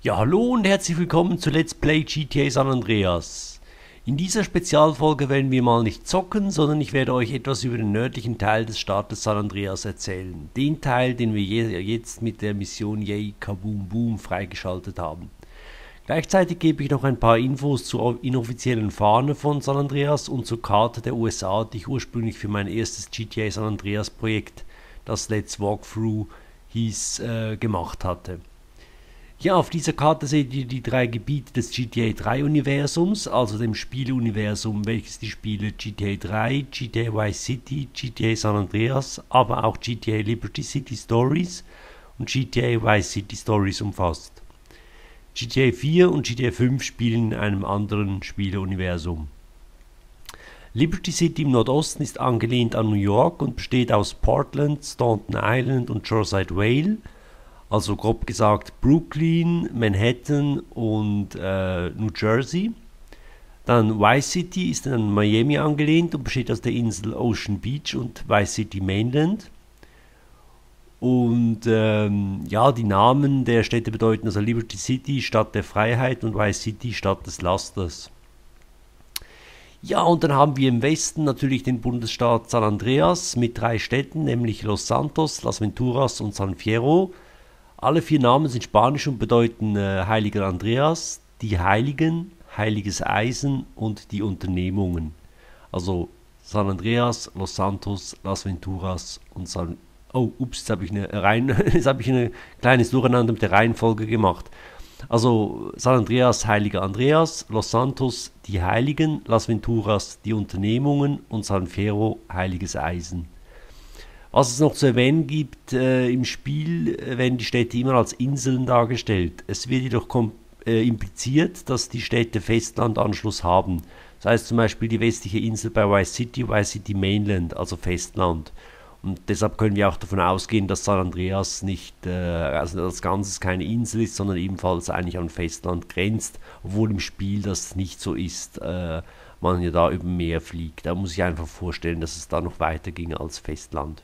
Ja, hallo und herzlich willkommen zu Let's Play GTA San Andreas. In dieser Spezialfolge werden wir mal nicht zocken, sondern ich werde euch etwas über den nördlichen Teil des Staates San Andreas erzählen. Den Teil, den wir jetzt mit der Mission Yay Kaboom Boom freigeschaltet haben. Gleichzeitig gebe ich noch ein paar Infos zur inoffiziellen Fahne von San Andreas und zur Karte der USA, die ich ursprünglich für mein erstes GTA San Andreas Projekt, das Let's Walkthrough hieß, äh, gemacht hatte. Ja, auf dieser Karte seht ihr die drei Gebiete des GTA 3 Universums, also dem Spieluniversum, welches die Spiele GTA 3, GTA Vice City, GTA San Andreas, aber auch GTA Liberty City Stories und GTA Vice City Stories umfasst. GTA 4 und GTA 5 spielen in einem anderen Spieleuniversum. Liberty City im Nordosten ist angelehnt an New York und besteht aus Portland, Staunton Island und Shoreside Vale – also grob gesagt Brooklyn, Manhattan und äh, New Jersey. Dann Vice City ist an Miami angelehnt und besteht aus der Insel Ocean Beach und Vice City Mainland. Und ähm, ja, die Namen der Städte bedeuten also Liberty City, Stadt der Freiheit und Vice City, Stadt des Lasters. Ja, und dann haben wir im Westen natürlich den Bundesstaat San Andreas mit drei Städten, nämlich Los Santos, Las Venturas und San Fierro. Alle vier Namen sind spanisch und bedeuten äh, Heiliger Andreas, die Heiligen, Heiliges Eisen und die Unternehmungen. Also San Andreas, Los Santos, Las Venturas und San. Oh, ups, jetzt habe ich habe ich ein kleines Durcheinander mit der Reihenfolge gemacht. Also San Andreas, Heiliger Andreas, Los Santos, die Heiligen, Las Venturas, die Unternehmungen und San Fierro, Heiliges Eisen. Was es noch zu erwähnen gibt, äh, im Spiel äh, werden die Städte immer als Inseln dargestellt. Es wird jedoch äh, impliziert, dass die Städte Festlandanschluss haben. Das heißt zum Beispiel die westliche Insel bei Vice City, Vice City Mainland, also Festland. Und deshalb können wir auch davon ausgehen, dass San Andreas nicht, äh, also das Ganze keine Insel ist, sondern ebenfalls eigentlich an Festland grenzt, obwohl im Spiel das nicht so ist, äh, man ja da über Meer fliegt. Da muss ich einfach vorstellen, dass es da noch weiter ging als Festland.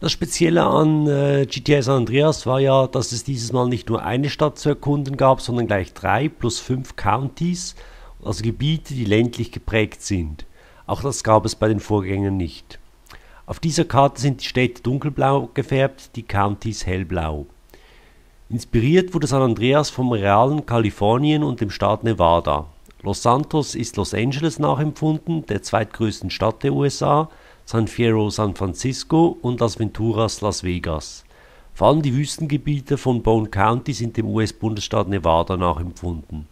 Das Spezielle an äh, GTA San Andreas war ja, dass es dieses Mal nicht nur eine Stadt zu erkunden gab, sondern gleich drei plus fünf Counties, also Gebiete, die ländlich geprägt sind. Auch das gab es bei den Vorgängern nicht. Auf dieser Karte sind die Städte dunkelblau gefärbt, die Countys hellblau. Inspiriert wurde San Andreas vom realen Kalifornien und dem Staat Nevada. Los Santos ist Los Angeles nachempfunden, der zweitgrößten Stadt der USA, San Fierro San Francisco und Las Venturas Las Vegas. Vor allem die Wüstengebiete von Bone County sind dem US-Bundesstaat Nevada nachempfunden.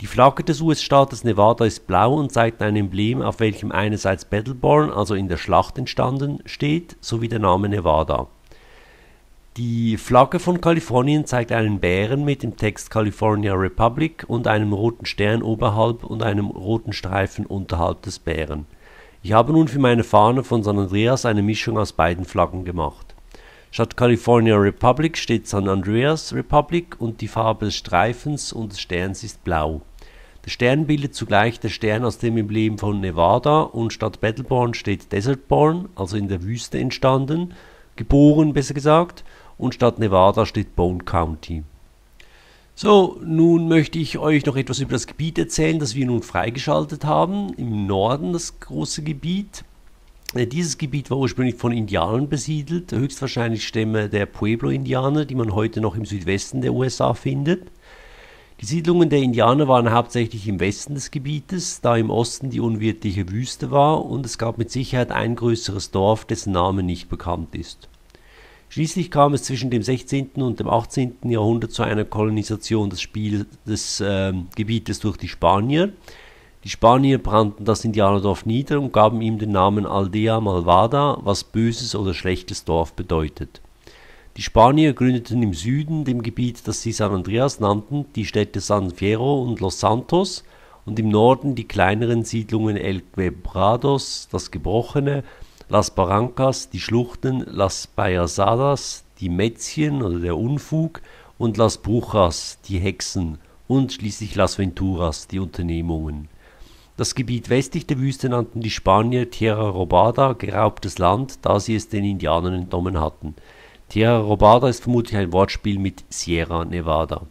Die Flagge des US-Staates Nevada ist blau und zeigt ein Emblem, auf welchem einerseits Battleborn, also in der Schlacht entstanden, steht, sowie der Name Nevada. Die Flagge von Kalifornien zeigt einen Bären mit dem Text California Republic und einem roten Stern oberhalb und einem roten Streifen unterhalb des Bären ich habe nun für meine Fahne von San Andreas eine Mischung aus beiden Flaggen gemacht. Statt California Republic steht San Andreas Republic und die Farbe des Streifens und des Sterns ist blau. Der Stern bildet zugleich der Stern aus dem Emblem von Nevada und statt Battleborn steht Desertborn, also in der Wüste entstanden, geboren besser gesagt, und statt Nevada steht Bone County. So, nun möchte ich euch noch etwas über das Gebiet erzählen, das wir nun freigeschaltet haben. Im Norden das große Gebiet. Äh, dieses Gebiet war ursprünglich von Indianern besiedelt, höchstwahrscheinlich Stämme der Pueblo-Indianer, die man heute noch im Südwesten der USA findet. Die Siedlungen der Indianer waren hauptsächlich im Westen des Gebietes, da im Osten die unwirtliche Wüste war und es gab mit Sicherheit ein größeres Dorf, dessen Name nicht bekannt ist. Schließlich kam es zwischen dem 16. und dem 18. Jahrhundert zu einer Kolonisation des, Spiel, des äh, Gebietes durch die Spanier. Die Spanier brannten das Indianerdorf nieder und gaben ihm den Namen Aldea Malvada, was böses oder schlechtes Dorf bedeutet. Die Spanier gründeten im Süden, dem Gebiet, das sie San Andreas nannten, die Städte San Fierro und Los Santos und im Norden die kleineren Siedlungen El Quebrados, das Gebrochene, Las Barrancas, die Schluchten, Las Payasadas, die Mätzchen oder der Unfug und Las Brujas, die Hexen und schließlich Las Venturas, die Unternehmungen. Das Gebiet westlich der Wüste nannten die Spanier Tierra Robada, geraubtes Land, da sie es den Indianern entnommen hatten. Tierra Robada ist vermutlich ein Wortspiel mit Sierra Nevada.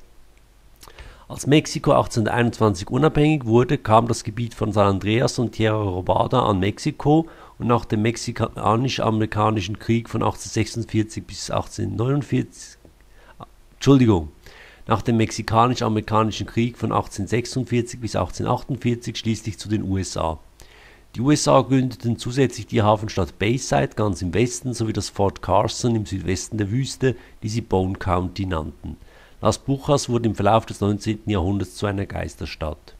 Als Mexiko 1821 unabhängig wurde, kam das Gebiet von San Andreas und Tierra Robada an Mexiko und nach dem Mexikanisch-Amerikanischen Krieg von 1846 bis 1849 Entschuldigung, nach dem Mexikanisch-Amerikanischen Krieg von 1846 bis 1848 schließlich zu den USA. Die USA gründeten zusätzlich die Hafenstadt Bayside ganz im Westen sowie das Fort Carson im Südwesten der Wüste, die sie Bone County nannten. Las Brujas wurde im Verlauf des 19. Jahrhunderts zu einer Geisterstadt.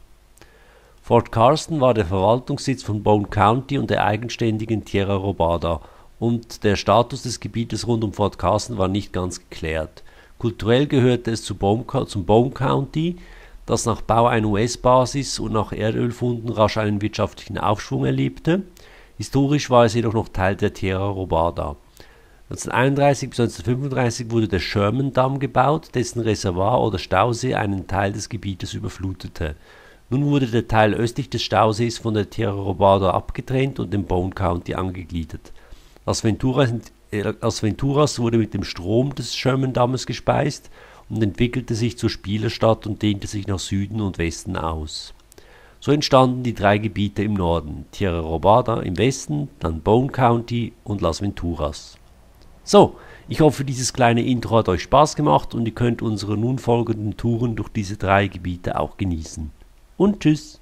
Fort Carson war der Verwaltungssitz von Bone County und der eigenständigen Tierra Robada, und der Status des Gebietes rund um Fort Carson war nicht ganz geklärt. Kulturell gehörte es zu Bone, zum Bone County, das nach Bau einer US-Basis und nach Erdölfunden rasch einen wirtschaftlichen Aufschwung erlebte. Historisch war es jedoch noch Teil der Tierra Robada. 1931 bis 1935 wurde der Sherman-Damm gebaut, dessen Reservoir oder Stausee einen Teil des Gebietes überflutete. Nun wurde der Teil östlich des Stausees von der Tierra Robada abgetrennt und dem Bone County angegliedert. Las Venturas, äh, Las Venturas wurde mit dem Strom des Sherman-Dammes gespeist und entwickelte sich zur Spielerstadt und dehnte sich nach Süden und Westen aus. So entstanden die drei Gebiete im Norden, Tierra Robada im Westen, dann Bone County und Las Venturas. So, ich hoffe, dieses kleine Intro hat euch Spaß gemacht und ihr könnt unsere nun folgenden Touren durch diese drei Gebiete auch genießen. Und tschüss!